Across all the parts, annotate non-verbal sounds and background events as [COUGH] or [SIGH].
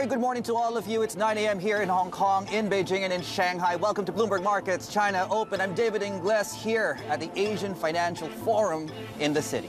very good morning to all of you. It's 9 a.m. here in Hong Kong, in Beijing, and in Shanghai. Welcome to Bloomberg Markets China Open. I'm David Ingles here at the Asian Financial Forum in the city.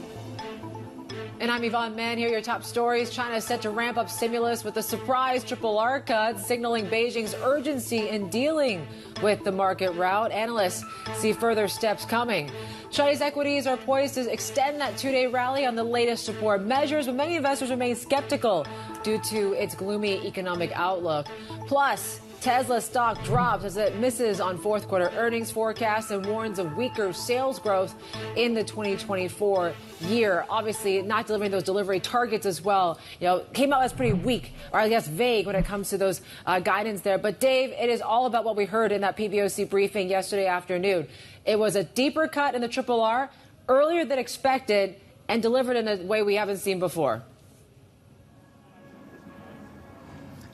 And I'm Yvonne Man. Here your top stories. China is set to ramp up stimulus with a surprise triple R cut, signaling Beijing's urgency in dealing with the market rout. Analysts see further steps coming. Chinese equities are poised to extend that two day rally on the latest support measures, but many investors remain skeptical due to its gloomy economic outlook. Plus, Tesla stock drops as it misses on fourth quarter earnings forecasts and warns of weaker sales growth in the 2024 year. Obviously, not delivering those delivery targets as well. You know, came out as pretty weak, or I guess vague when it comes to those uh, guidance there. But Dave, it is all about what we heard in that PBOC briefing yesterday afternoon. It was a deeper cut in the triple R, earlier than expected, and delivered in a way we haven't seen before.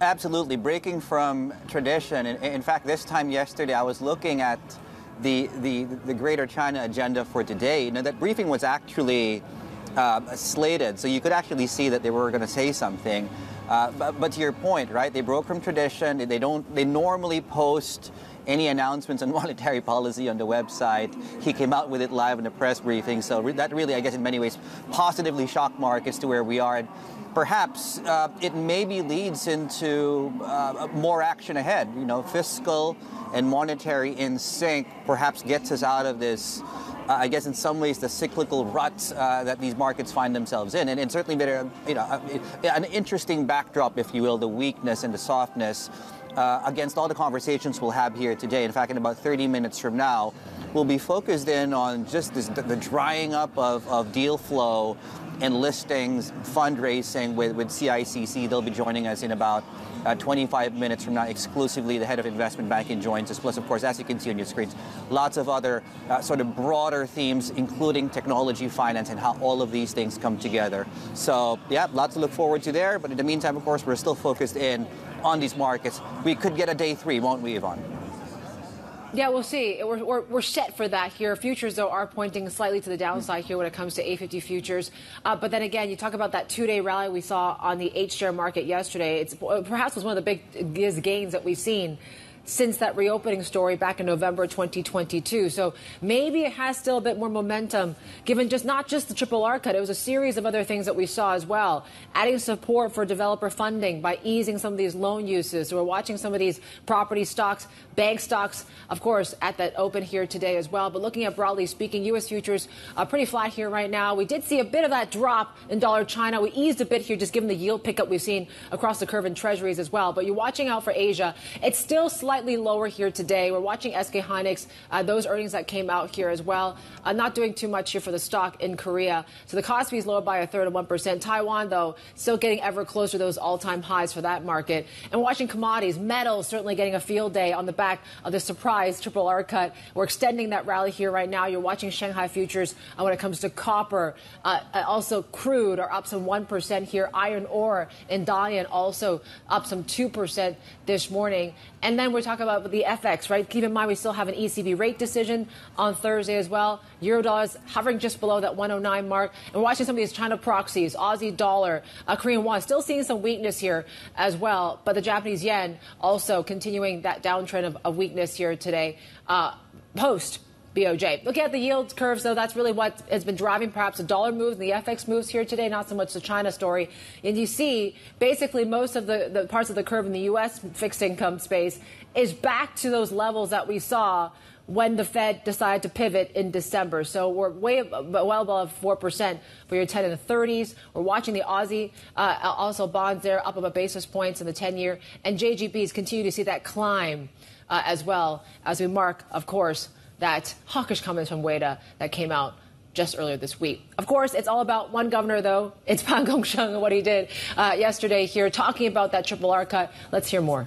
Absolutely, breaking from tradition. In, in, fact, this time yesterday, I was looking at the, the, the Greater China agenda for today. You know, that briefing was actually uh, slated, so you could actually see that they were going to say something. Uh, but, but, to your point, right? They broke from tradition. They don't. They normally post any announcements on [LAUGHS] monetary policy on the website. He came out with it live in a press briefing. So re- that really, I guess, in many ways, positively shocked markets to where we are. And perhaps uh, it maybe leads into uh, more action ahead. You know, fiscal and monetary in sync perhaps gets us out of this. Uh, I guess in some ways the cyclical rut uh, that these markets find themselves in, and, and certainly been you know an interesting backdrop, if you will, the weakness and the softness. Uh, against all the conversations we'll have here today. In fact, in about 30 minutes from now, we'll be focused in on just this, the drying up of, of deal flow and listings, fundraising with, with CICC. They'll be joining us in about uh, 25 minutes from now exclusively. The head of investment banking joins us. Plus, of course, as you can see on your screens, lots of other uh, sort of broader themes, including technology, finance, and how all of these things come together. So, yeah, lots to look forward to there. But in the meantime, of course, we're still focused in on these markets. We could get a day three, won't we, Yvonne? Yeah, we'll see. We're, we're, we're, set for that here. Futures, though, are pointing slightly to the downside here when it comes to A50 futures. Uh, but then again, you talk about that two-day rally we saw on the H-share market yesterday. It's perhaps was one of the big gains that we've seen since that reopening story back in November 2022. So maybe it has still a bit more momentum, given just not just the triple R cut, it was a series of other things that we saw as well. Adding support for developer funding by easing some of these loan uses. So we're watching some of these property stocks, bank stocks, of course, at that open here today as well. But looking at broadly speaking, U.S. futures are pretty flat here right now. We did see a bit of that drop in dollar China. We eased a bit here, just given the yield pickup we've seen across the curve in treasuries as well. But you're watching out for Asia. It's still slightly slightly lower here today. We're watching SK Hynix, uh, those earnings that came out here as well. Uh, not doing too much here for the stock in Korea. So the Kospi is lower by a third of 1%. Taiwan, though, still getting ever closer to those all time highs for that market. And watching commodities, metals certainly getting a field day on the back of the surprise triple R cut. We're extending that rally here right now. You're watching Shanghai futures uh, when it comes to copper. Uh, uh, also, crude are up some 1% here. Iron ore and Dalian also up some 2% this morning. And then we're talking about the FX, right? Keep in mind we still have an ECB rate decision on Thursday as well. Euro dollars hovering just below that 109 mark. And watching some of these China proxies, Aussie dollar, uh, Korean won, still seeing some weakness here as well. But the Japanese yen also continuing that downtrend of, of weakness here today. Uh, post BOJ. Looking at the yield curves, though, that's really what has been driving perhaps the dollar moves and the FX moves here today, not so much the China story. And you see basically most of the, the parts of the curve in the U.S. fixed income space is back to those levels that we saw when the Fed decided to pivot in December. So we're way well above 4% for your 10 and the 30s. We're watching the Aussie, uh, also bonds there up about basis points in the 10 year. And JGBs continue to see that climb uh, as well as we mark, of course, that hawkish comments from Ueda that came out just earlier this week. Of course, it's all about one governor, though. It's [LAUGHS] Pan Gongsheng and what he did uh, yesterday here, talking about that triple R cut. Let's hear more.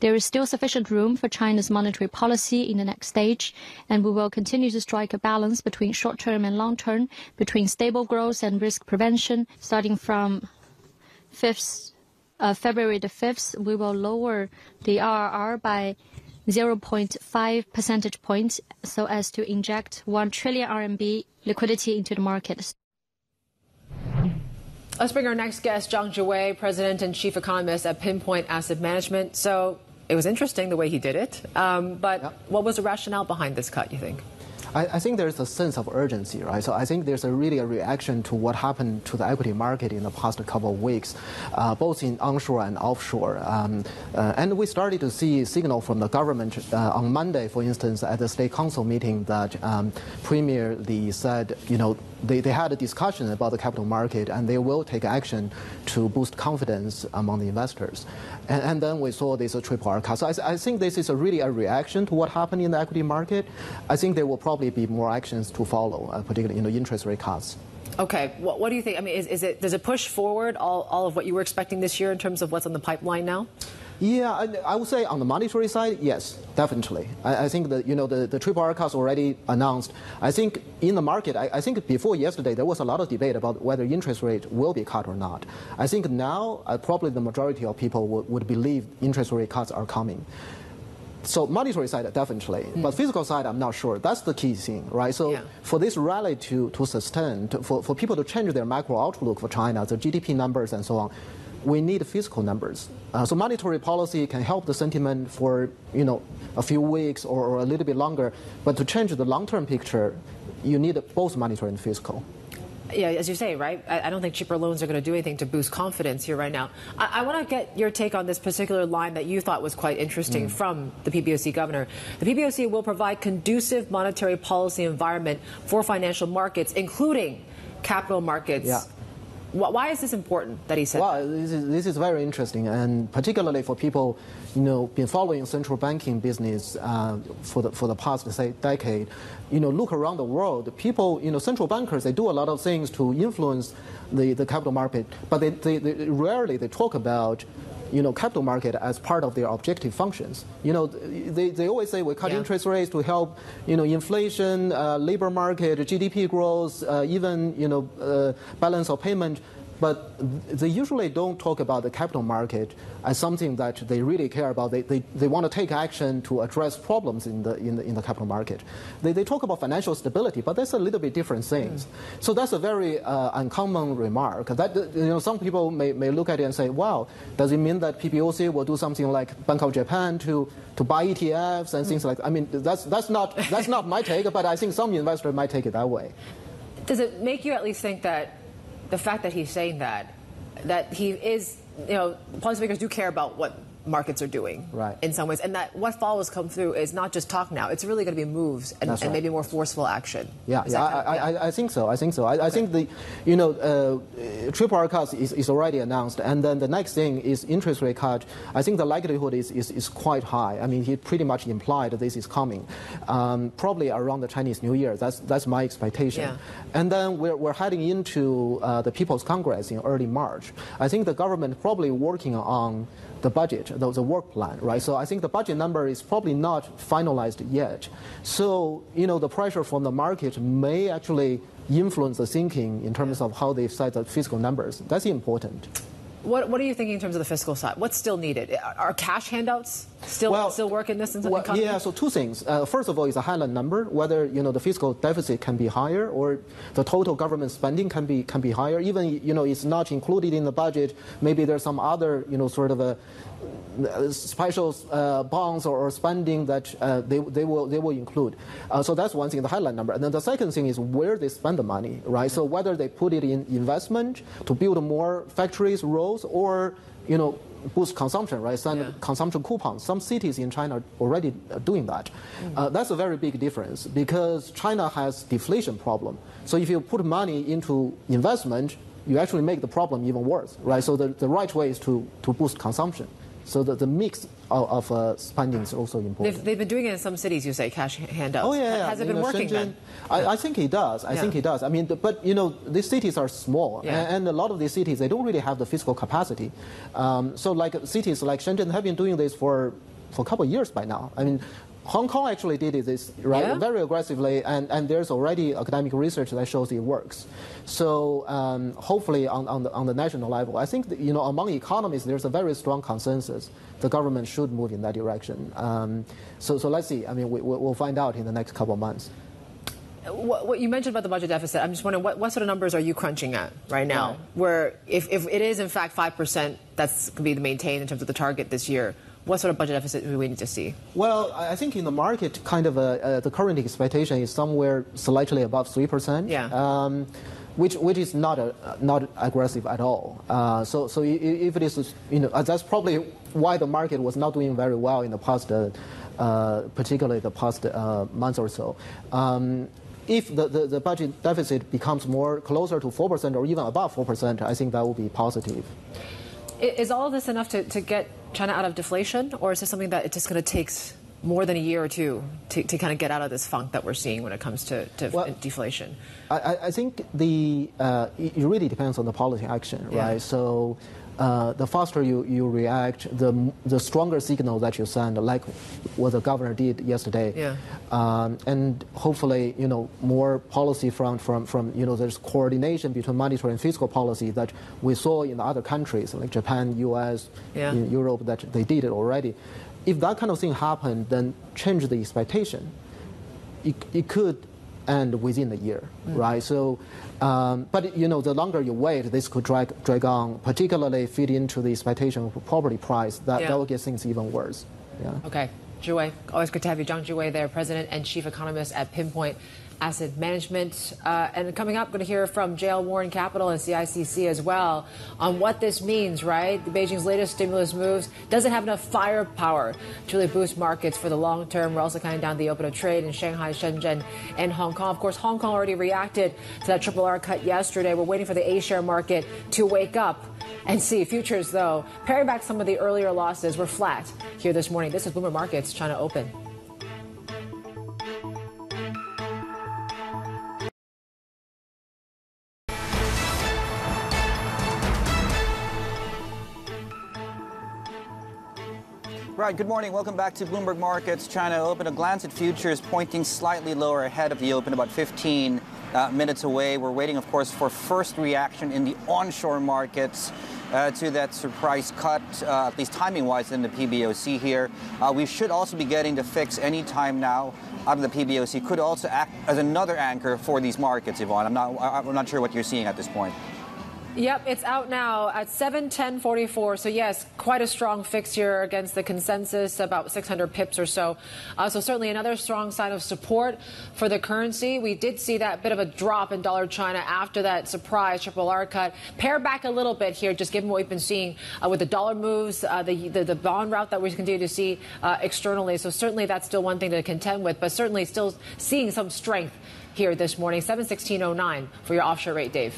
There is still sufficient room for China's monetary policy in the next stage, and we will continue to strike a balance between short term and long term, between stable growth and risk prevention. Starting from 5th, uh, February the 5th, we will lower the RRR by 0.5 percentage points so as to inject 1 trillion RMB liquidity into the market. Let's bring our next guest, Zhang Zhiwei, President and Chief Economist at Pinpoint Asset Management. So it was interesting the way he did it, um, but yep. what was the rationale behind this cut, you think? I, I, think there's a sense of urgency, right? So I think there's a really a reaction to what happened to the equity market in the past couple of weeks, uh, both in onshore and offshore. Um, uh, and we started to see signal from the government uh, on Monday, for instance, at the State Council meeting that um, Premier Li said, you know, they, they had a discussion about the capital market and they will take action to boost confidence among the investors. And, and then we saw this triple R cut. So I, I, think this is a really a reaction to what happened in the equity market. I think there will probably be more actions to follow, uh, particularly in the interest rate cuts. Okay, what, what, do you think? I mean, is, is, it does it push forward all, all of what you were expecting this year in terms of what's on the pipeline now? Yeah, I, I, would say on the monetary side, yes, definitely. I, I think that you know the, the triple R cuts already announced. I think in the market, I, I, think before yesterday there was a lot of debate about whether interest rate will be cut or not. I think now uh, probably the majority of people would, would believe interest rate cuts are coming. So monetary side, definitely. Mm. But fiscal side, I'm not sure. That's the key thing, right? So yeah. for this rally to, to sustain, to, for, for people to change their macro outlook for China, the GDP numbers and so on, we need fiscal numbers. Uh, so monetary policy can help the sentiment for you know a few weeks or, or a little bit longer, but to change the long-term picture, you need both monetary and fiscal. Yeah, as you say, right? I, I don't think cheaper loans are going to do anything to boost confidence here right now. I, I want to get your take on this particular line that you thought was quite interesting mm. from the PBOC governor. The PBOC will provide conducive monetary policy environment for financial markets, including capital markets. Yeah why is this important that he said? Well, this is, this is very interesting, and particularly for people, you know, been following central banking business uh, for the for the past say decade. You know, look around the world. People, you know, central bankers they do a lot of things to influence the, the capital market, but they, they, they rarely they talk about you know, capital market as part of their objective functions. You know, they, they always say we cut yeah. interest rates to help, you know, inflation, uh, labor market, GDP growth, uh, even, you know, uh, balance of payment but they usually don't talk about the capital market as something that they really care about. They, they, they want to take action to address problems in the, in the, in the capital market. They, they talk about financial stability, but that's a little bit different things. Mm. So that's a very uh, uncommon remark. That, you know, some people may, may look at it and say, wow, does it mean that PBOC will do something like Bank of Japan to, to buy ETFs and mm. things like that? I mean, that's, that's, not, that's not my take, but I think some investors might take it that way. Does it make you at least think that the fact that he's saying that, that he is, you know, policymakers do care about what markets are doing right. in some ways. And that what follows come through is not just talk now. It's really going to be moves and, and maybe more forceful action. Yeah, yeah, I, I, I, think so. I think so. I, I think the, you know, uh, triple R cut is, is already announced. And then the next thing is interest rate cut. I think the likelihood is, is, is quite high. I mean, he pretty much implied this is coming. Um, probably around the Chinese New Year. That's, that's my expectation. Yeah. And then we're, we're heading into uh, the People's Congress in early March. I think the government probably working on the budget, the, the work plan, right? So I think the budget number is probably not finalized yet. So, you know, the pressure from the market may actually influence the thinking in terms of how they set the fiscal numbers. That's important. What, what are you thinking in terms of the fiscal side? What's still needed? Are cash handouts still well, still work in this well, economy? Yeah, so two things. Uh, first of all, is a highland number, whether you know the fiscal deficit can be higher or the total government spending can be can be higher. Even you know it's not included in the budget. Maybe there's some other you know sort of a special uh, bonds or, or, spending that uh, they, they, will, they will include. Uh, so that's one thing, the highlight number. And then the second thing is where they spend the money, right? So whether they put it in investment to build more factories, roads, or, you know, boost consumption, right? Send yeah. consumption coupons. Some cities in China are already doing that. Mm. Uh, that's a very big difference because China has deflation problem. So if you put money into investment, you actually make the problem even worse, right? So the, the right way is to, to boost consumption. So the, the mix of, of uh, spending is also important. They've, they've, been doing it in some cities, you say, cash handouts. Oh, yeah. Has it been working Shenzhen, then? I, I, think it does. I yeah. think it does. I mean, but, you know, these cities are small, yeah. and, and, a lot of these cities, they don't really have the fiscal capacity. Um, so, like, cities like Shenzhen have been doing this for for a couple of years by now. I mean, Hong Kong actually did this right yeah. very aggressively, and, and there's already academic research that shows it works. So um, hopefully on, on, the, on the national level, I think that, you know among economists there's a very strong consensus the government should move in that direction. Um, so so let's see. I mean we, we'll find out in the next couple of months. what, what, you mentioned about the budget deficit, I'm just wondering what, what sort of numbers are you crunching at right now? Where if, if it is in fact 5%, that's going to be the maintained in terms of the target this year. What sort of budget deficit do we need to see? Well, I think in the market, kind of a, uh, the current expectation is somewhere slightly above 3%. Yeah. Um, which, which is not, a, not aggressive at all. Uh, so, so if it is, you know, that's probably why the market was not doing very well in the past, uh, uh, particularly the past uh, month or so. Um, if the, the, the, budget deficit becomes more closer to 4% or even above 4%, I think that will be positive. Is all of this enough to, to get China out of deflation, or is this something that it's just going to take more than a year or two to, to kind of get out of this funk that we're seeing when it comes to, to well, deflation? I, I, think the uh, it really depends on the policy action, yeah. right? So uh, the faster you, you react, the, the stronger signal that you send, like what the governor did yesterday. Yeah. Um, and hopefully, you know, more policy from, from, from, you know, there's coordination between monetary and fiscal policy that we saw in other countries like Japan, U.S., yeah. Europe, that they did it already. If that kind of thing happened, then change the expectation. It, it could end within a year, mm. right? So um, but you know, the longer you wait, this could drag drag on, particularly feed into the expectation of property price. That, yeah. that will get things even worse. Yeah. Okay. Wei, always good to have you. Zhang Wei there, President and Chief Economist at Pinpoint asset management. Uh, and coming up, going to hear from JL Warren Capital and CICC as well on what this means, right? Beijing's latest stimulus moves doesn't have enough firepower to really boost markets for the long term. We're also counting down the open of trade in Shanghai, Shenzhen, and Hong Kong. Of course, Hong Kong already reacted to that triple R cut yesterday. We're waiting for the A share market to wake up and see. Futures, though, paring back some of the earlier losses, were flat here this morning. This is Bloomberg Markets China Open. Right, good morning. Welcome back to Bloomberg Markets. China Open. A glance at futures pointing slightly lower ahead of the open, about 15 uh, minutes away. We're waiting, of course, for first reaction in the onshore markets. Uh, to that surprise cut, uh, at least timing-wise, in the PBOC here. Uh, we should also be getting the fix any time now out of the PBOC. Could also act as another anchor for these markets, Yvonne. I'm not, I'm not sure what you're seeing at this point. Yep, it's out now at 710.44. So yes, quite a strong fix here against the consensus, about 600 pips or so. Uh, so certainly another strong sign of support for the currency. We did see that bit of a drop in dollar China after that surprise triple R cut. Pare back a little bit here, just given what we've been seeing uh, with the dollar moves, uh, the, the, the bond rout that we continue to see uh, externally. So certainly that's still one thing to contend with, but certainly still seeing some strength here this morning. 716.09 for your offshore rate, Dave.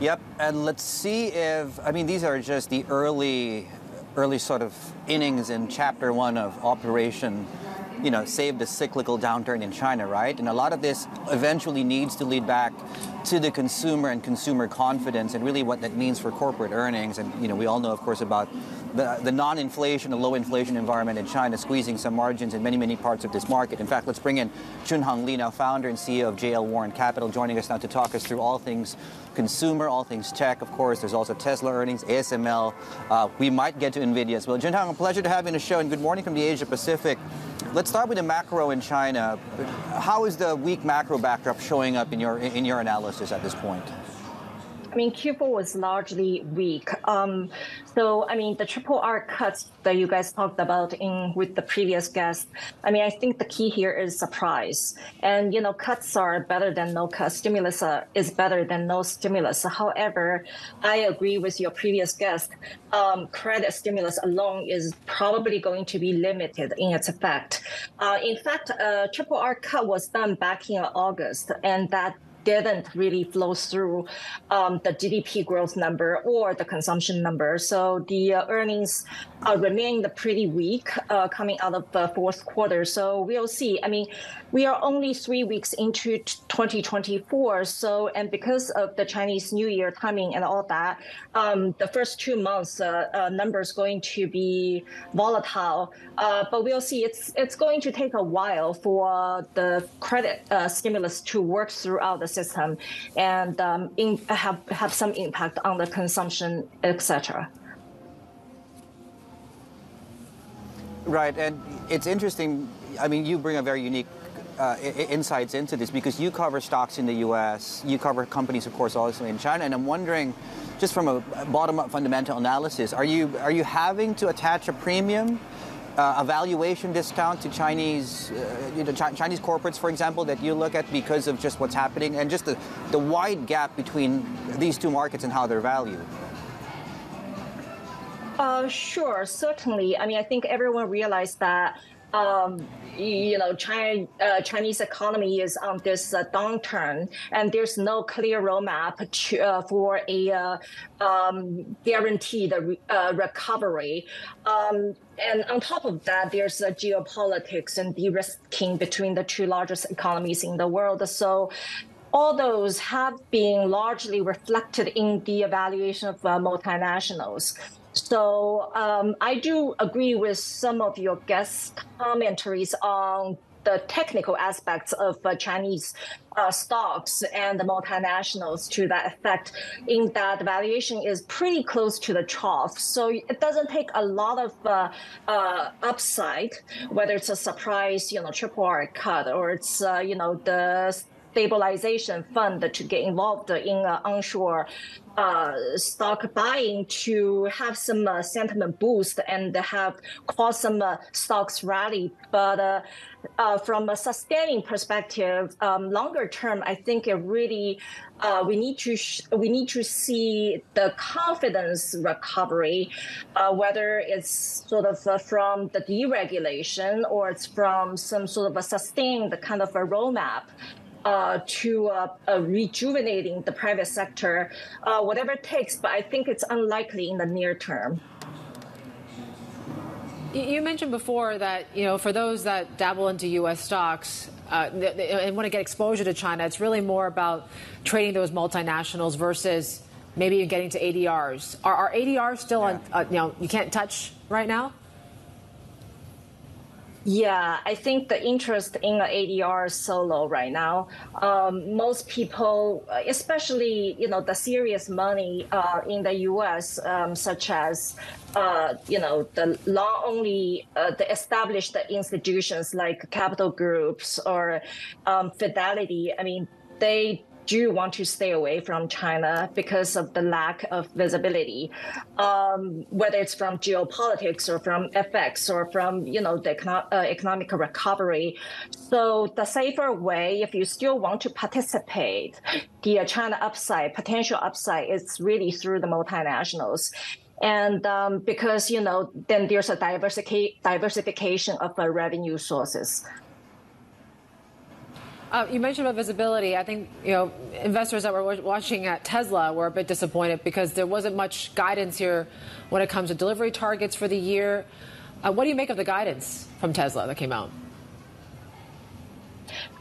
Yep, and let's see if I mean these are just the early, early sort of innings in chapter one of Operation, you know, save the cyclical downturn in China, right? And a lot of this eventually needs to lead back to the consumer and consumer confidence, and really what that means for corporate earnings. And you know, we all know, of course, about the, the non-inflation, the low inflation environment in China squeezing some margins in many, many parts of this market. In fact, let's bring in Junheng Li, now founder and CEO of JL Warren Capital, joining us now to talk us through all things consumer, all things tech. Of course, there's also Tesla earnings, ASML. Uh, we might get to NVIDIA as well. Junheng, a pleasure to have you on the show, and good morning from the Asia Pacific. Let's start with the macro in China. How is the weak macro backdrop showing up in your in your analysis at this point? I mean, Q4 was largely weak. Um, so, I mean, the triple R cuts that you guys talked about in with the previous guest, I mean, I think the key here is surprise. And, you know, cuts are better than no cuts. Stimulus uh, is better than no stimulus. However, I agree with your previous guest. Um, credit stimulus alone is probably going to be limited in its effect. Uh, in fact, uh, triple R cut was done back in August, and that didn't really flow through um, the GDP growth number or the consumption number. So the uh, earnings uh, remained pretty weak uh, coming out of the fourth quarter. So we'll see. I mean, we are only three weeks into 2024. So, and because of the Chinese New Year timing and all that, um, the first two months uh, uh, numbers going to be volatile. Uh, but we'll see. It's it's going to take a while for the credit uh, stimulus to work throughout the system and um, in, have have some impact on the consumption, etc. Right, and it's interesting I mean, you bring a very unique uh, insights into this because you cover stocks in the U.S., you cover companies, of course, also in China, and I'm wondering, just from a bottom-up fundamental analysis, are you are you having to attach a premium? Uh, a valuation discount to Chinese, uh, you know, Ch Chinese corporates, for example, that you look at because of just what's happening and just the, the wide gap between these two markets and how they're valued? Uh, sure, certainly. I mean, I think everyone realized that um, you know, China, uh, Chinese economy is on this uh, downturn, and there's no clear roadmap to, uh, for a uh, um, guaranteed uh, recovery. Um, and on top of that, there's geopolitics and de-risking between the two largest economies in the world. So all those have been largely reflected in the evaluation of uh, multinationals. So um, I do agree with some of your guest commentaries on the technical aspects of uh, Chinese uh, stocks and the multinationals to that effect, in that valuation is pretty close to the trough. So it doesn't take a lot of uh, uh upside, whether it's a surprise, you know, triple R cut or it's, uh, you know, the stabilization fund to get involved in uh, onshore uh, stock buying to have some uh, sentiment boost and have cause some uh, stocks rally. But uh, uh, from a sustaining perspective, um, longer term, I think it really we need to we need to see the confidence recovery, whether it's sort of from the deregulation or it's from some sort of a sustained kind of a roadmap uh, to uh, uh, rejuvenating the private sector, uh, whatever it takes. But I think it's unlikely in the near term. You mentioned before that you know for those that dabble into U.S. stocks uh, and want to get exposure to China, it's really more about trading those multinationals versus maybe even getting to ADRs. Are, are ADRs still yeah. on? Uh, you know, you can't touch right now. Yeah, I think the interest in ADR is so low right now. Um, most people, especially you know the serious money uh, in the U.S., um, such as uh, you know the long only uh, the established institutions like capital groups or um, Fidelity. I mean, they do you want to stay away from China because of the lack of visibility, um, whether it's from geopolitics or from FX or from you know the econo- uh, economic recovery. So the safer way, if you still want to participate, the China upside, potential upside, is really through the multinationals. And um, because you know then there's a diversification of uh, revenue sources uh, you mentioned about visibility. I think you know investors that were watching at Tesla were a bit disappointed because there wasn't much guidance here when it comes to delivery targets for the year. Uh, what do you make of the guidance from Tesla that came out?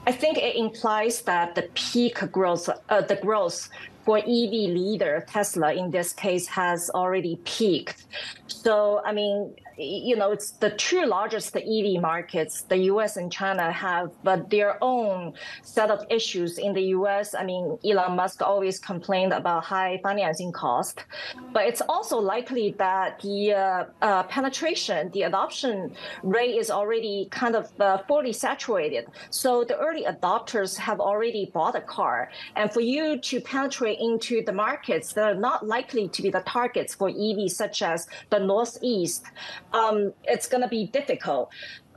I think it implies that the peak growth, uh, the growth for EV leader Tesla in this case has already peaked. So I mean, you know, it's the two largest EV markets, the US and China have, but their own set of issues in the US. I mean, Elon Musk always complained about high financing cost, but it's also likely that the uh, uh, penetration, the adoption rate is already kind of uh, fully saturated. So the early adopters have already bought a car. And for you to penetrate into the markets that are not likely to be the targets for EVs, such as the Northeast, um, it's going to be difficult.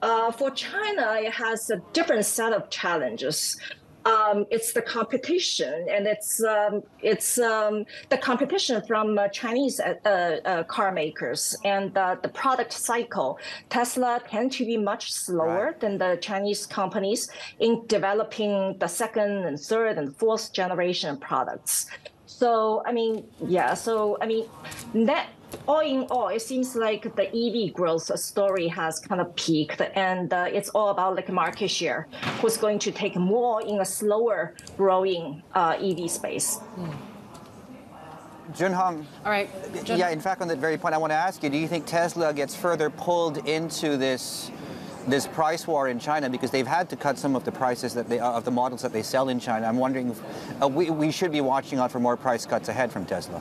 Uh, for China, it has a different set of challenges. Um, it's the competition, and it's um, it's um, the competition from uh, Chinese uh, uh, car makers and uh, the product cycle. Tesla tend to be much slower right. than the Chinese companies in developing the second and third and fourth generation products. So I mean, yeah. So I mean, that all in all, it seems like the EV growth story has kind of peaked, and uh, it's all about like market share, who's going to take more in a slower growing uh, EV space. Mm. Junheng. All right. Jun yeah, in fact, on that very point, I want to ask you: Do you think Tesla gets further pulled into this? This price war in China because they've had to cut some of the prices that they uh, of the models that they sell in China. I'm wondering if uh, we, we should be watching out for more price cuts ahead from Tesla.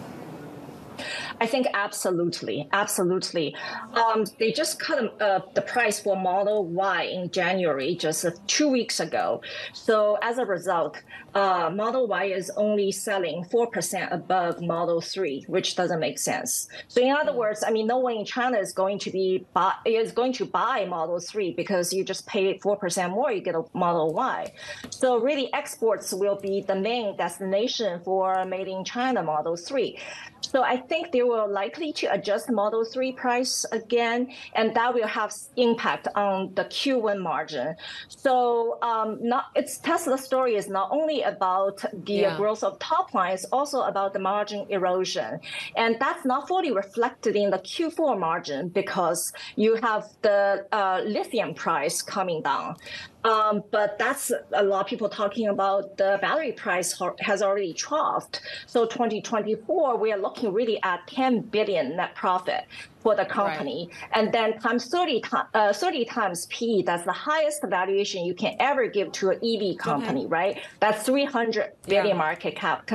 I think absolutely, absolutely. Um, they just cut uh, the price for Model Y in January, just uh, two weeks ago. So as a result, uh, Model Y is only selling four percent above Model 3, which doesn't make sense. So in other words, I mean, no one in China is going to be buy, is going to buy Model 3 because you just pay four percent more, you get a Model Y. So really, exports will be the main destination for made in China Model 3. So I think they will likely to adjust Model 3 price again, and that will have impact on the Q1 margin. So um, not it's Tesla story is not only about the yeah. growth of top line, it's also about the margin erosion, and that's not fully reflected in the Q4 margin because you have the uh, lithium price coming down. Um, but that's a lot of people talking about the battery price has already troughed. So 2024, we are looking really at 10 billion net profit for the company. Right. And then times 30, uh, 30 times P, that's the highest valuation you can ever give to an EV company, okay. right? That's 300 billion yeah. market cap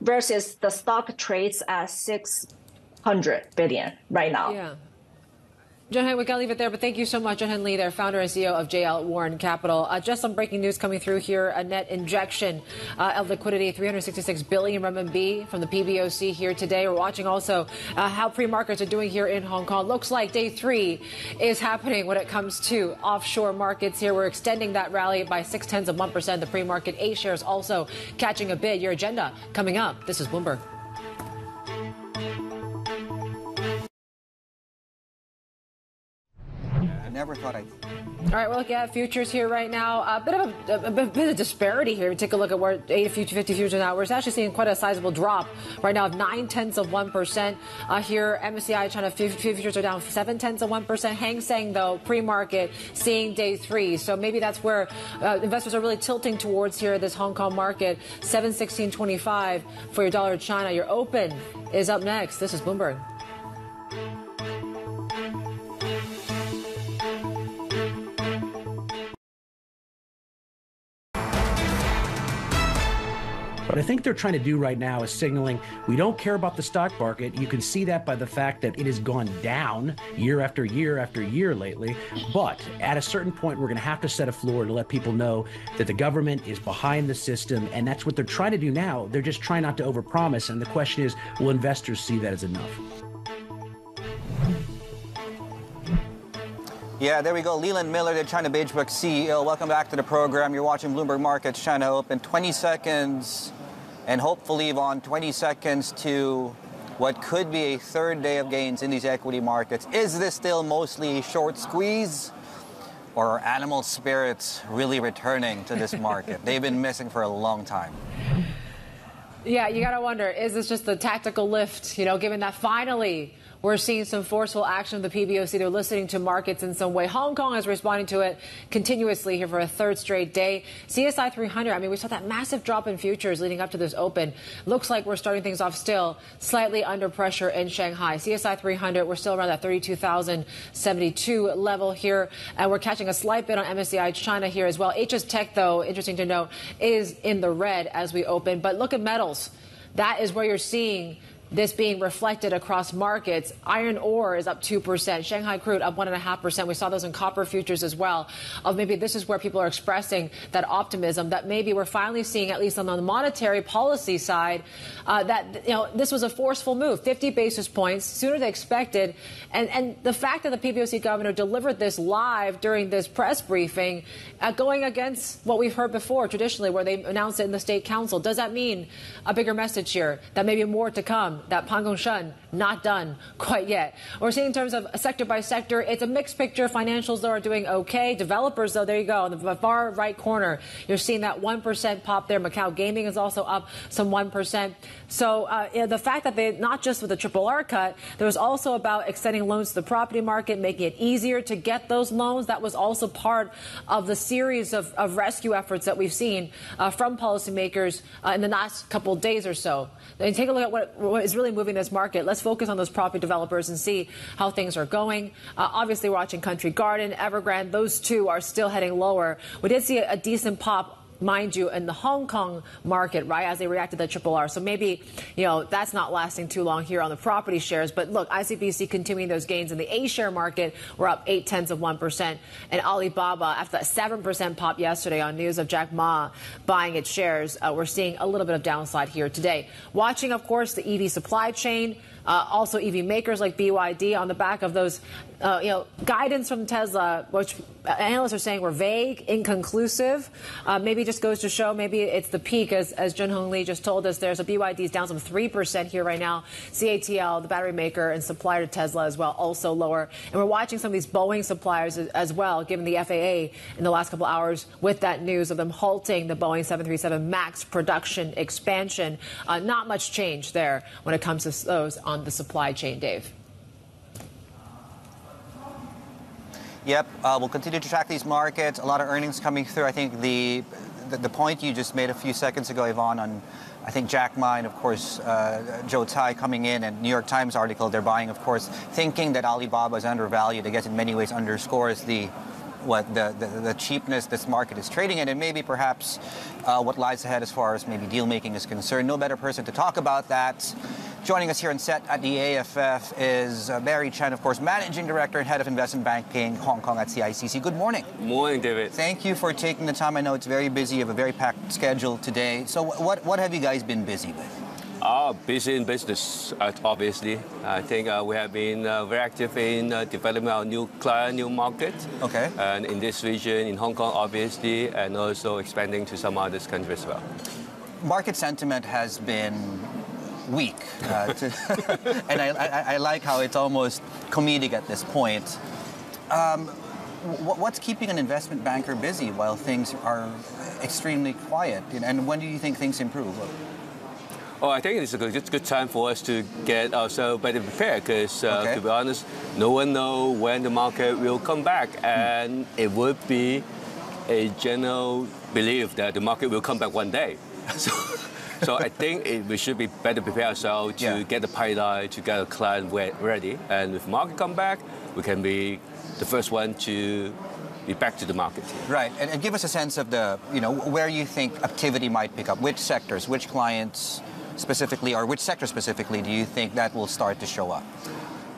versus the stock trades at 600 billion right now. Yeah. Junheng, we got to leave it there, but thank you so much, Junheng Li, there, founder and CEO of JL Warren Capital. Uh, just some breaking news coming through here. A net injection uh, of liquidity, 366 billion RMB from the PBOC here today. We're watching also uh, how pre-markets are doing here in Hong Kong. Looks like day three is happening when it comes to offshore markets here. We're extending that rally by six tenths of 1%. The pre-market A shares also catching a bid. Your agenda coming up. This is Bloomberg. Never thought I'd. All right, we're looking at futures here right now. A bit of a, a, a bit of disparity here. We take a look at where 80 50 futures are now. We're actually seeing quite a sizable drop right now of nine tenths of one percent. Uh, here, MSCI China futures are down seven tenths of one percent. Hang Seng though pre-market seeing day three, so maybe that's where uh, investors are really tilting towards here. This Hong Kong market, seven sixteen twenty five for your dollar China. Your open is up next. This is Bloomberg. What I think they're trying to do right now is signaling we don't care about the stock market. You can see that by the fact that it has gone down year after year after year lately. But at a certain point, we're going to have to set a floor to let people know that the government is behind the system. And that's what they're trying to do now. They're just trying not to overpromise. And the question is will investors see that as enough? Yeah, there we go. Leland Miller, the China Beige Book CEO. Welcome back to the program. You're watching Bloomberg Markets China Open. 20 seconds and hopefully, Yvonne, 20 seconds to what could be a third day of gains in these equity markets. Is this still mostly short squeeze? Or are animal spirits really returning to this market? [LAUGHS] They've been missing for a long time. Yeah, you got to wonder is this just a tactical lift, you know, given that finally we're seeing some forceful action of the PBOC. They're listening to markets in some way. Hong Kong is responding to it continuously here for a third straight day. CSI 300, I mean, we saw that massive drop in futures leading up to this open. Looks like we're starting things off still slightly under pressure in Shanghai. CSI 300, we're still around that 32,072 level here. And we're catching a slight bit on MSCI China here as well. HS Tech, though, interesting to note, is in the red as we open. But look at metals. That is where you're seeing this being reflected across markets. Iron ore is up 2%. Shanghai crude up 1.5%. We saw those in copper futures as well. Of maybe this is where people are expressing that optimism that maybe we're finally seeing, at least on the monetary policy side, uh, that you know this was a forceful move, 50 basis points sooner than expected. And, and the fact that the PBOC governor delivered this live during this press briefing, uh, going against what we've heard before traditionally, where they announced it in the state council, does that mean a bigger message here that maybe more to come? That Pan Gongsheng not done quite yet. We're seeing in terms of sector by sector, it's a mixed picture. Financials though are doing okay. Developers though, there you go, in the far right corner, you're seeing that 1% pop there. Macau gaming is also up some 1%. So uh, you know, the fact that they not just with the triple R cut, there was also about extending loans to the property market, making it easier to get those loans. That was also part of the series of, of rescue efforts that we've seen uh, from policymakers uh, in the last couple days or so. And take a look at what, what is really moving this market. Let's focus on those property developers and see how things are going. Uh, obviously, watching Country Garden, Evergrande. Those two are still heading lower. We did see a, a decent pop mind you, in the Hong Kong market, right, as they reacted to the triple R. So maybe, you know, that's not lasting too long here on the property shares. But look, ICBC continuing those gains in the A share market. We're up eight tenths of 1%. And Alibaba, after that 7% pop yesterday on news of Jack Ma buying its shares, uh, we're seeing a little bit of downside here today. Watching, of course, the EV supply chain. Uh, also, EV makers like BYD on the back of those, uh, you know, guidance from Tesla, which analysts are saying were vague, inconclusive. Uh, maybe just goes to show maybe it's the peak, as, as Junheng Li just told us. There's a BYD is down some 3% here right now. CATL, the battery maker and supplier to Tesla as well, also lower. And we're watching some of these Boeing suppliers as, as well, given the FAA in the last couple hours with that news of them halting the Boeing 737 MAX production expansion. Uh, not much change there when it comes to those on the supply chain, Dave. Yep, uh, we'll continue to track these markets. A lot of earnings coming through. I think the, the, the point you just made a few seconds ago, Yvonne, on I think Jack Ma and of course uh, Joe Tsai coming in and New York Times article they're buying, of course, thinking that Alibaba is undervalued. I guess in many ways underscores the what the, the, the, cheapness this market is trading in, and maybe perhaps uh, what lies ahead as far as maybe deal making is concerned. No better person to talk about that. Joining us here on set at the AFF is uh, Barry Chan, of course, Managing Director and Head of Investment Banking Hong Kong at CICC. Good morning. Morning, David. Thank you for taking the time. I know it's very busy. You have a very packed schedule today. So, what, what have you guys been busy with? Uh, busy in business, uh, obviously. I think uh, we have been uh, very active in uh, developing our new client, new market. Okay. And in this region, in Hong Kong, obviously, and also expanding to some other countries as well. Market sentiment has been weak, uh, to, [LAUGHS] and I, I, I, like how it's almost comedic at this point. Um, what's keeping an investment banker busy while things are extremely quiet? And when do you think things improve? Oh, I think it's a good, good time for us to get ourselves better prepared because, uh, okay. to be honest, no one knows when the market will come back, and hmm. it would be a general belief that the market will come back one day. [LAUGHS] So, so I think it, we should be better prepare ourselves to yeah. get the pipeline, to get a client ready, and if market come back, we can be the first one to be back to the market. Right, and, and give us a sense of the, you know, where you think activity might pick up, which sectors, which clients specifically, or which sector specifically, do you think that will start to show up?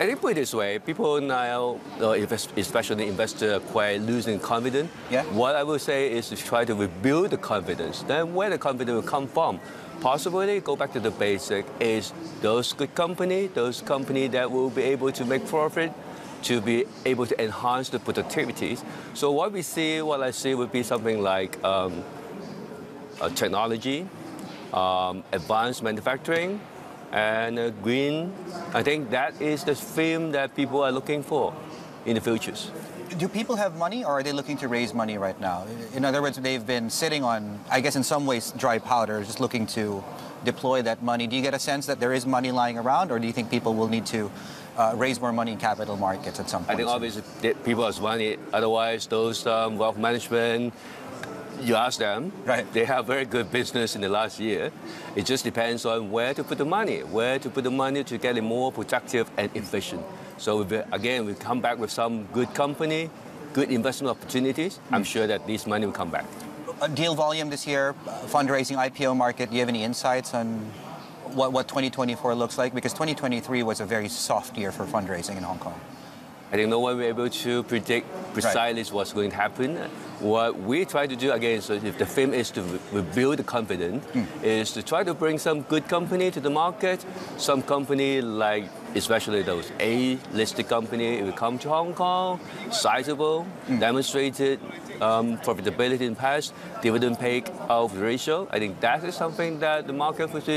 I think put it this way, people now, uh, especially investors, are quite losing confidence. Yeah. What I would say is to try to rebuild the confidence. Then where the confidence will come from? Possibly go back to the basic is those good company, those company that will be able to make profit, to be able to enhance the productivities. So what we see, what I see would be something like um, uh, technology, um, advanced manufacturing, and uh, green. I think that is the theme that people are looking for in the futures. Do people have money or are they looking to raise money right now? In other words, they've been sitting on, I guess in some ways, dry powder, just looking to deploy that money. Do you get a sense that there is money lying around or do you think people will need to uh, raise more money in capital markets at some point? I think obviously people have money. Otherwise, those um, wealth management, you ask them, right. they have very good business in the last year. It just depends on where to put the money, where to put the money to get it more productive and efficient. So again, we come back with some good company, good investment opportunities. Mm. I'm sure that this money will come back. A deal volume this year, fundraising, IPO market. Do you have any insights on what, what 2024 looks like? Because 2023 was a very soft year for fundraising in Hong Kong. I think no one will be able to predict precisely right. what's going to happen. What we try to do again, so if the theme is to rebuild the confidence, mm. is to try to bring some good company to the market. Some company like, especially those A-listed company, it will come to Hong Kong, sizable, mm. demonstrated um, profitability in past, dividend payout ratio. I think that is something that the market would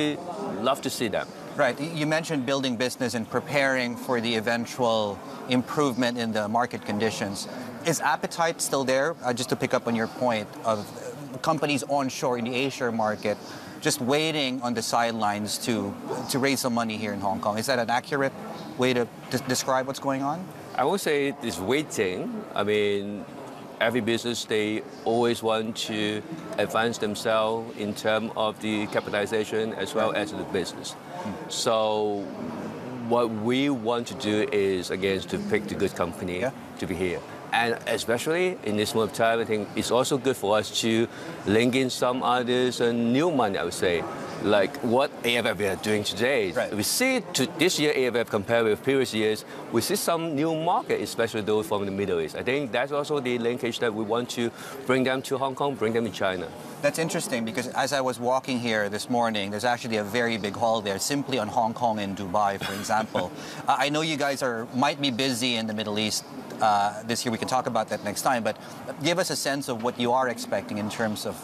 love to see that. Right. You mentioned building business and preparing for the eventual improvement in the market conditions. Is appetite still there? Uh, just to pick up on your point of companies onshore in the Asia market just waiting on the sidelines to to raise some money here in Hong Kong. Is that an accurate way to describe what's going on? I would say it's waiting. I mean, every business they always want to advance themselves in terms of the capitalization as well as the business. Mm. So what we want to do is again to pick the good company yeah. to be here and especially in this moment of time, I think it's also good for us to link in some others and new money, I would say like what AFF are doing today. Right. We see to this year AFF compared with previous years, we see some new market, especially those from the Middle East. I think that's also the linkage that we want to bring them to Hong Kong, bring them to China. That's interesting because as I was walking here this morning, there's actually a very big hall there simply on Hong Kong and Dubai, for example. [LAUGHS] uh, I know you guys are might be busy in the Middle East uh, this year. We can talk about that next time, but give us a sense of what you are expecting in terms of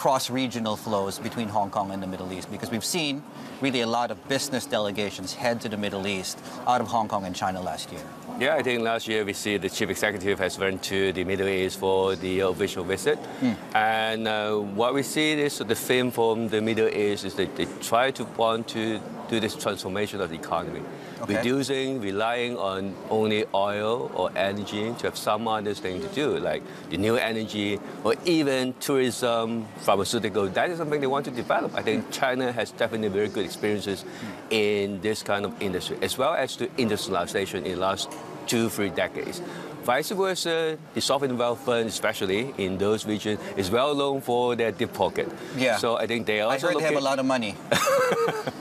cross-regional flows between Hong Kong and the Middle East because we've seen really a lot of business delegations head to the Middle East out of Hong Kong and China last year. Yeah, I think last year we see the chief executive has went to the Middle East for the official visit, mm. and uh, what we see is the theme from the Middle East is that they try to want to do this transformation of the economy okay. reducing, relying on only oil or energy to have some other thing to do, like the new energy or even tourism, pharmaceutical. That is something they want to develop. I think China has definitely very good experiences in this kind of industry, as well as the industrialization in the last two, three decades. Vice versa, the sovereign wealth fund, especially in those regions, is well known for their deep pocket. Yeah. So I think they also. I heard looking... they have a lot of money. [LAUGHS]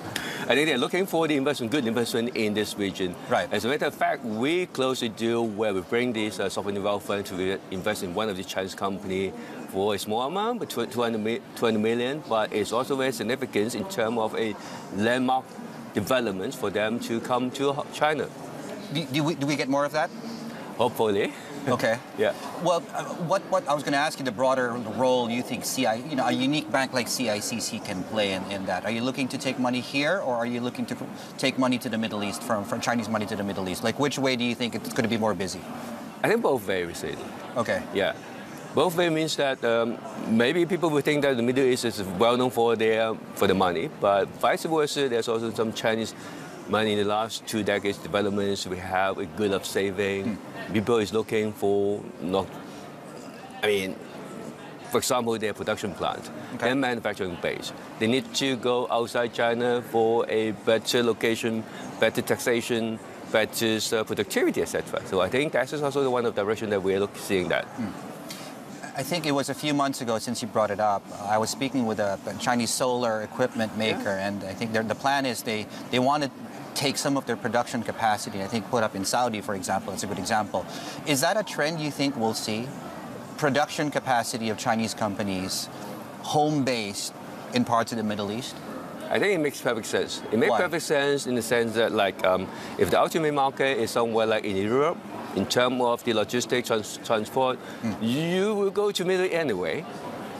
I think they're looking for the investment, good investment in this region. Right. As a matter of fact, we closed a deal where we bring this uh, sovereign wealth fund to invest in one of the Chinese company for a small amount, but 200, 20 million, but it's also very significant in terms of a landmark development for them to come to China. Do, do, we, do we get more of that? Hopefully. [LAUGHS] Okay. yeah. Well, uh, what, what I was going to ask you the broader role you think CI, you know, a unique bank like CICC can play in, in that. Are you looking to take money here, or are you looking to take money to the Middle East from, from Chinese money to the Middle East? Like, which way do you think it's going to be more busy? I think both ways. Okay. Yeah. Both ways means that um, maybe people would think that the Middle East is well known for their for the money, but vice versa, there's also some Chinese money in the last two decades developments. We have a good of saving. Mm. People is looking for not. I mean, for example, their production plant okay. and manufacturing base. They need to go outside China for a better location, better taxation, better uh, productivity, etc. So I think that is also the one of the direction that we're seeing that. Mm. I think it was a few months ago since you brought it up. I was speaking with a, Chinese solar equipment maker, yeah. and I think the plan is they, they want to take some of their production capacity, I think put up in Saudi, for example, it's a good example. Is that a trend you think we'll see? Production capacity of Chinese companies home-based in parts of the Middle East? I think it makes perfect sense. It makes Why? perfect sense in the sense that, like, um, if the ultimate market is somewhere like in Europe, in terms of the logistics trans- transport, mm. you will go to Middle anyway.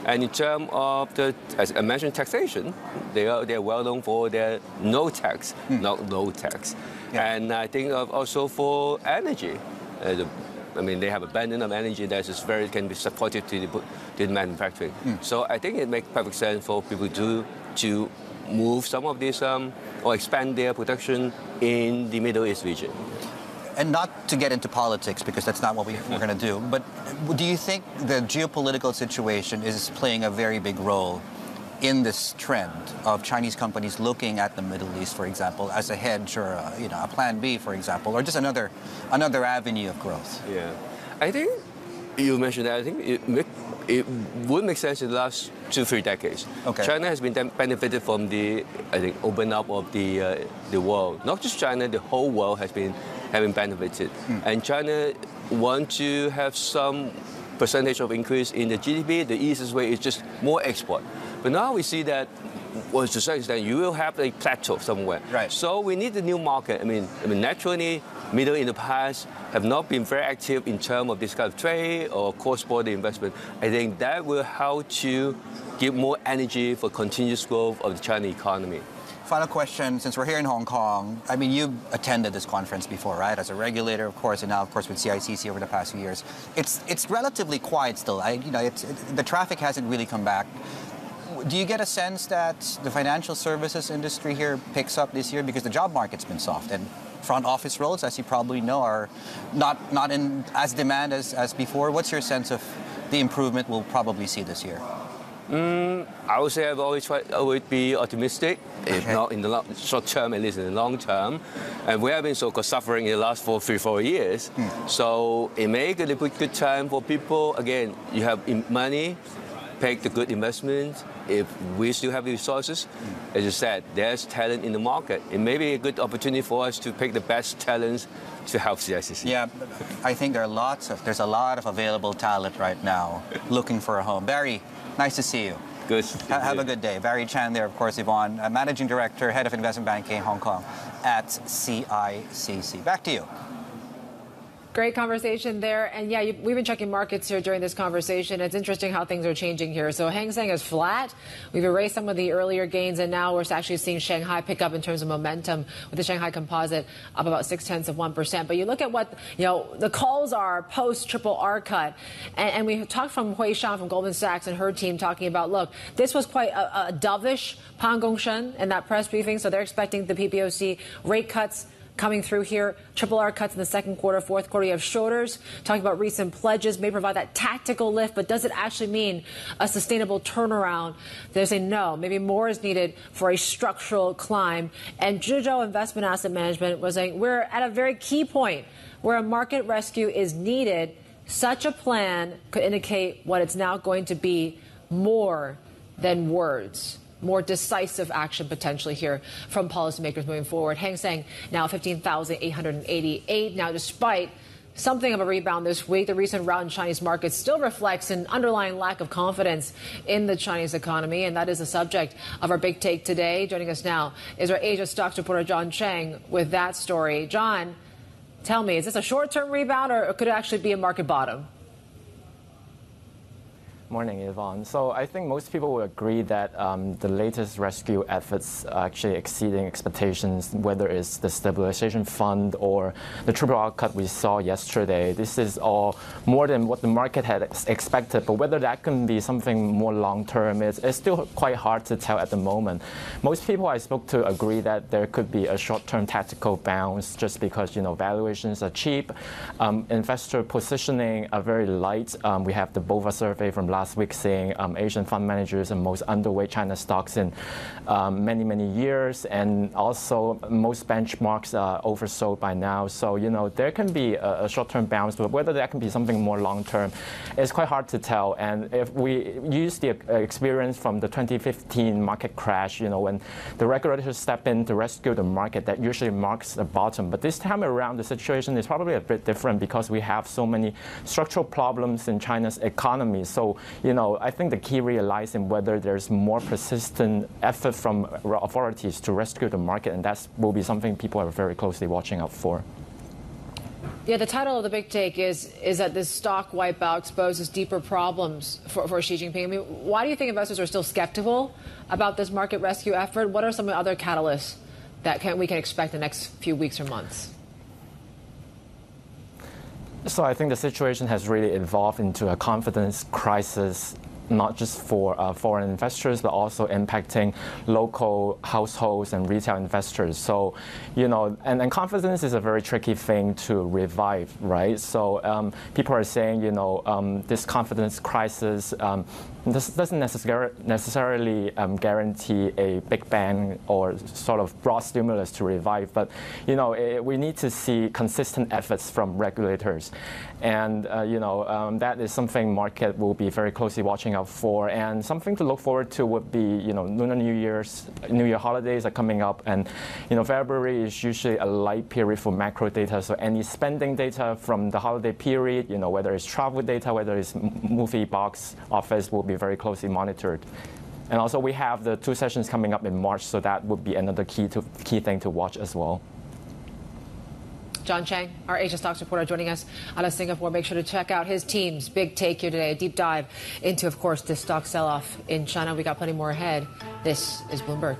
And in terms of the, as I mentioned, taxation, they are they're well known for their no tax, mm. not low tax. Yeah. And I think of also for energy, uh, the, I mean, they have abundance of energy that is very can be supported to the, to the manufacturing. Mm. So I think it makes perfect sense for people to to move some of this um, or expand their production in the Middle East region and not to get into politics because that's not what we, are going to do, but do you think the geopolitical situation is playing a very big role in this trend of Chinese companies looking at the Middle East, for example, as a hedge or a, you know a plan B, for example, or just another another avenue of growth? Yeah, I think you mentioned that. I think it, make, it would make sense in the last two three decades. Okay. China has been benefited from the I think open up of the uh, the world. Not just China, the whole world has been having benefited. Mm. And China want to have some percentage of increase in the GDP. The easiest way is just more export. But now we see that well, to some extent, you will have a plateau somewhere. Right. So we need a new market. I mean, I mean, naturally, Middle in the past have not been very active in terms of this kind of trade or cross-border investment. I think that will help to give more energy for continuous growth of the Chinese economy. Final question, since we're here in Hong Kong, I mean, you attended this conference before, right? As a regulator, of course, and now, of course, with CICC over the past few years. It's it's relatively quiet still. I, you know, it's, it, the traffic hasn't really come back. Do you get a sense that the financial services industry here picks up this year because the job market's been soft and front office roles, as you probably know, are not not in as demand as, as before? What's your sense of the improvement we'll probably see this year? Mm, I would say I've always tried, I would be optimistic, if not in the lo- short term, at least in the long term. And we have been so-called suffering in the last four, three, four years. So it may be a good, good time for people. Again, you have money, pick the good investment. If we still have resources, as you said, there's talent in the market. It may be a good opportunity for us to pick the best talents to help CICC. Yeah, I think there are lots of, there's a lot of available talent right now looking for a home. Barry, nice to see you. Good. Ha- have a good day. Barry Chan there, of course, Yvonne, uh, Managing Director, Head of Investment Banking, Hong Kong at CICC. Back to you. Great conversation there. And yeah, you, we've been checking markets here during this conversation. It's interesting how things are changing here. So Hang Seng is flat. We've erased some of the earlier gains, and now we're actually seeing Shanghai pick up in terms of momentum with the Shanghai Composite up about six tenths of 1%. But you look at what, you know, the calls are post triple R cut. And, and we talked from Hui Shan from Goldman Sachs and her team talking about, look, this was quite a, a dovish Pan Gongsheng in that press briefing. So they're expecting the PBOC rate cuts coming through here. Triple R cuts in the second quarter, fourth quarter. You have Schroders talking about recent pledges may provide that tactical lift, but does it actually mean a sustainable turnaround? They're saying no, maybe more is needed for a structural climb. And Zhuzhou Investment Asset Management was saying we're at a very key point where a market rescue is needed. Such a plan could indicate what it's now going to be more than words more decisive action potentially here from policymakers moving forward. Hang Seng now 15,888. Now, despite something of a rebound this week, the recent rout in Chinese markets still reflects an underlying lack of confidence in the Chinese economy, and that is the subject of our big take today. Joining us now is our Asia stocks reporter John Cheng with that story. John, tell me, is this a short-term rebound or could it actually be a market bottom? Morning, Yvonne. So I think most people will agree that um, the latest rescue efforts are actually exceeding expectations, whether it's the stabilization fund or the triple R cut we saw yesterday. This is all more than what the market had ex- expected, but whether that can be something more long term, it's, it's still quite hard to tell at the moment. Most people I spoke to agree that there could be a short term tactical bounce just because you know valuations are cheap, um, investor positioning are very light. Um, we have the BofA survey from last week seeing um, Asian fund managers are most underweight China stocks in um, many, many years, and also most benchmarks are oversold by now. So, you know, there can be a, a short term bounce, but whether that can be something more long term is quite hard to tell. And if we use the experience from the 2015 market crash, you know, when the regulators step in to rescue the market, that usually marks the bottom. But this time around, the situation is probably a bit different because we have so many structural problems in China's economy. So, you know, I think the key really lies in whether there's more persistent effort from authorities to rescue the market, and that will be something people are very closely watching out for. Yeah, the title of the big take is is that this stock wipeout exposes deeper problems for, for Xi Jinping. I mean, why do you think investors are still skeptical about this market rescue effort? What are some other catalysts that can, we can expect the next few weeks or months? So I think the situation has really evolved into a confidence crisis not just for uh, foreign investors, but also impacting local households and retail investors. So, you know, and, and confidence is a very tricky thing to revive, right? So um, people are saying, you know, um, this confidence crisis um, this doesn't necessar- necessarily um, guarantee a big bang or sort of broad stimulus to revive, but you know it, we need to see consistent efforts from regulators, and uh, you know um, that is something market will be very closely watching out for, and something to look forward to would be you know Lunar New Year's New Year holidays are coming up, and you know February is usually a light period for macro data, so any spending data from the holiday period, you know whether it's travel data, whether it's movie box office, will be very closely monitored. And also, we have the two sessions coming up in March, so that would be another key to key thing to watch as well. John Cheng, our Asia stocks reporter, joining us out of Singapore. Make sure to check out his team's big take here today. A deep dive into, of course, this stock sell-off in China. We got plenty more ahead. This is Bloomberg.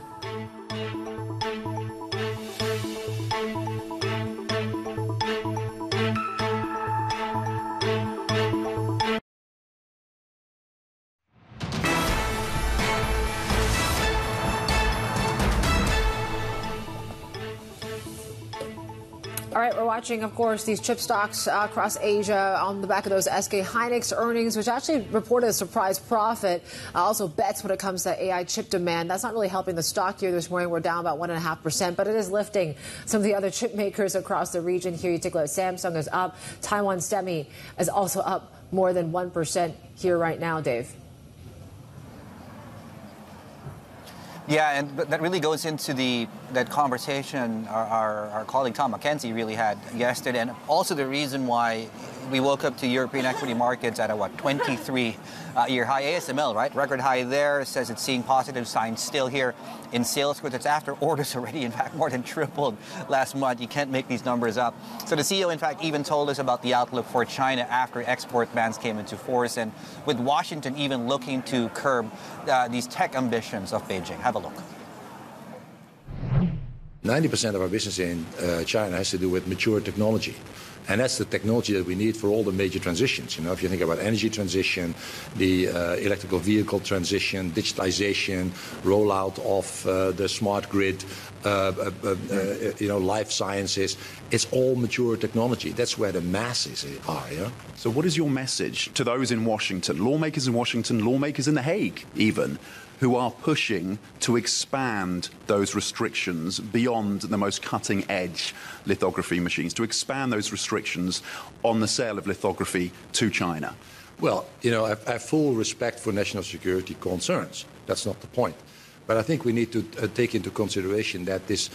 Watching, of course, these chip stocks uh, across Asia on the back of those SK Hynix earnings, which actually reported a surprise profit. Uh, also bets when it comes to AI chip demand. That's not really helping the stock here this morning. We're down about 1.5%, but it is lifting some of the other chip makers across the region here. You take a look, Samsung is up. Taiwan Semi is also up more than 1% here right now, Dave. Yeah, and that really goes into the that conversation our, our, our, colleague Tom McKenzie really had yesterday, and also the reason why we woke up to European equity markets at a what 23 uh, year high ASML, right? Record high there. Says it's seeing positive signs still here in sales growth. It's after orders [LAUGHS] already, in fact, more than tripled last month. You can't make these numbers up. So the CEO, in fact, even told us about the outlook for China after export bans came into force, and with Washington even looking to curb uh, these tech ambitions of Beijing. Have a look. 90% of our business in uh, China has to do with mature technology. And that's the technology that we need for all the major transitions. You know, if you think about energy transition, the uh, electrical vehicle transition, digitalization, rollout of uh, the smart grid, uh, uh, uh you know, life sciences, it's all mature technology. That's where the masses are. Yeah. So, what is your message to those in Washington, lawmakers in Washington, lawmakers in The Hague, even? Who are pushing to expand those restrictions beyond the most cutting edge lithography machines, to expand those restrictions on the sale of lithography to China? Well, you know, I, have full respect for national security concerns. That's not the point. But I think we need to uh, take into consideration that this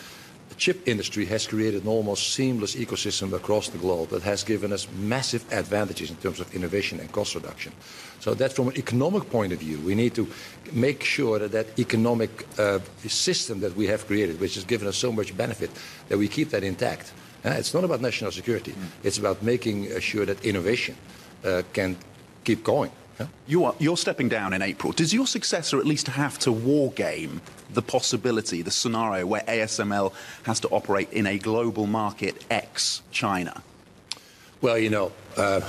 the chip industry has created an almost seamless ecosystem across the globe that has given us massive advantages in terms of innovation and cost reduction. So that from an economic point of view, we need to make sure that that economic uh, system that we have created, which has given us so much benefit, that we keep that intact. Uh, it's not about national security. Mm. It's about making sure that innovation uh, can keep going. Yeah. You are, you're stepping down in April. Does your successor at least have to war game the possibility, the scenario where ASML has to operate in a global market ex China? Well, you know, uh,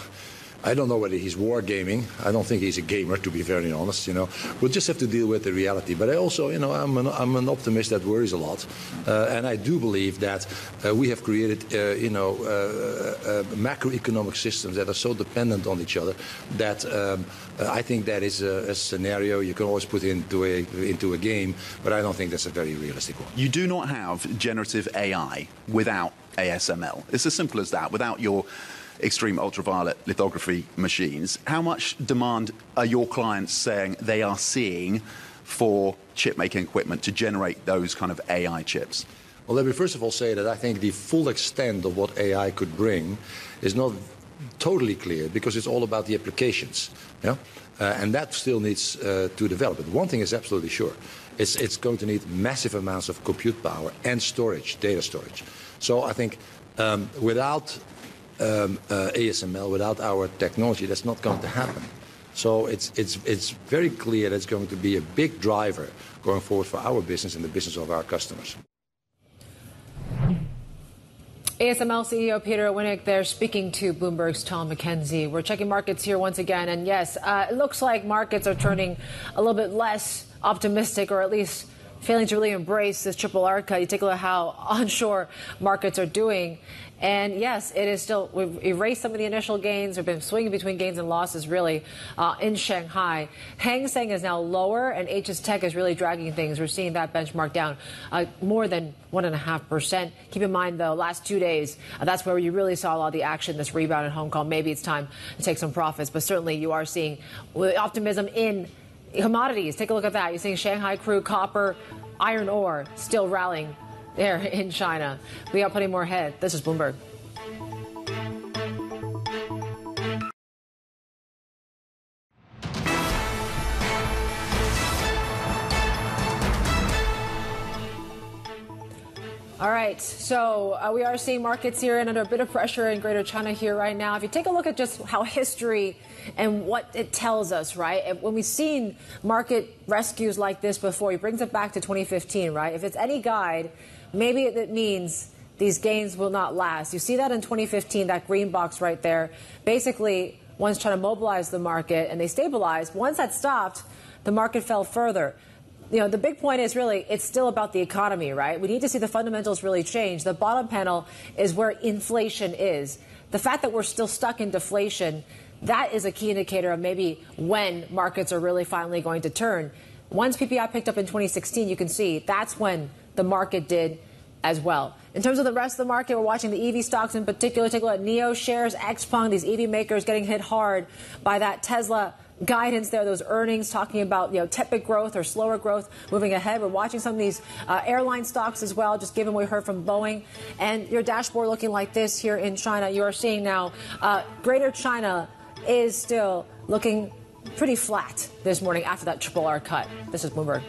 I don't know whether he's wargaming. I don't think he's a gamer, to be very honest. You know, we'll just have to deal with the reality. But I also, you know, I'm an, I'm an optimist that worries a lot, uh, and I do believe that uh, we have created, uh, you know, uh, uh, macroeconomic systems that are so dependent on each other that um, I think that is a, a, scenario you can always put into a into a game, but I don't think that's a very realistic one. You do not have generative AI without ASML. It's as simple as that. Without your extreme ultraviolet lithography machines. How much demand are your clients saying they are seeing for chip making equipment to generate those kind of AI chips? Well, let me first of all say that I think the full extent of what AI could bring is not totally clear because it's all about the applications. Yeah? Uh, and that still needs uh, to develop. But one thing is absolutely sure it's, it's going to need massive amounts of compute power and storage, data storage. So I think um, without um, uh, ASML, without our technology, that's not going to happen. So it's, it's, it's very clear that it's going to be a big driver going forward for our business and the business of our customers. ASML CEO Peter Wennink there speaking to Bloomberg's Tom McKenzie. We're checking markets here once again, and yes, uh, it looks like markets are turning a little bit less optimistic, or at least failing to really embrace this triple R cut. You take a look at how [LAUGHS] onshore markets are doing. And yes, it is still, we've erased some of the initial gains. We've been swinging between gains and losses really uh, in Shanghai. Hang Seng is now lower, and HS Tech is really dragging things. We're seeing that benchmark down uh, more than 1.5%. Keep in mind, though, last two days, uh, that's where you really saw a lot of the action, this rebound in Hong Kong. Maybe it's time to take some profits, but certainly you are seeing optimism in commodities. Take a look at that. You're seeing Shanghai crude, copper, iron ore still rallying there in China. We got plenty more ahead. This is Bloomberg. All right, so uh, we are seeing markets here and under a bit of pressure in Greater China here right now. If you take a look at just how history and what it tells us, right? When we've seen market rescues like this before, it brings it back to 2015, right? If it's any guide, maybe it means these gains will not last. You see that in 2015, that green box right there. Basically, one's trying to mobilize the market and they stabilized. Once that stopped, the market fell further. you know, the big point is really it's still about the economy, right? We need to see the fundamentals really change. The bottom panel is where inflation is. The fact that we're still stuck in deflation, that is a key indicator of maybe when markets are really finally going to turn. Once PPI picked up in 2016, you can see that's when the market did as well. In terms of the rest of the market, we're watching the EV stocks in particular. Take a look at NIO shares, XPeng, these EV makers getting hit hard by that Tesla guidance there, those earnings talking about you know tepid growth or slower growth moving ahead. We're watching some of these uh, airline stocks as well, just given what we heard from Boeing. And your dashboard looking like this here in China. You are seeing now uh, Greater China is still looking pretty flat this morning after that triple R cut. This is Bloomberg.